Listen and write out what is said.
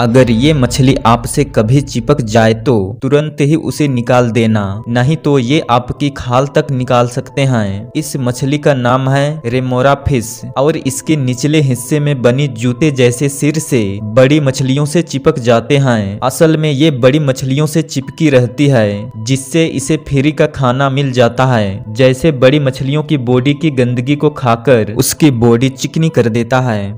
अगर ये मछली आपसे कभी चिपक जाए तो तुरंत ही उसे निकाल देना। नहीं तो ये आपकी खाल तक निकाल सकते हैं। इस मछली का नाम है रेमोरा फ़िश और इसके निचले हिस्से में बनी जूते जैसे सिर से बड़ी मछलियों से चिपक जाते हैं। असल में ये बड़ी मछलियों से चिपकी रहती है, जिससे इसे फ्री का खाना मिल जाता है। जैसे बड़ी मछलियों की बॉडी की गंदगी को खाकर उसकी बॉडी चिकनी कर देता है।